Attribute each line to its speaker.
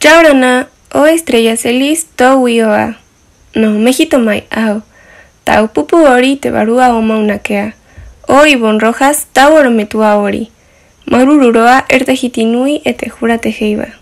Speaker 1: Yaurana, o oh, estrella celis, to. No, mejito mai, ao. Tau pupu ori te barua o maunakea. O oh, Ivon Rojas, tau orometua ori. Marururoa ertejitinui ete jura tejeiba.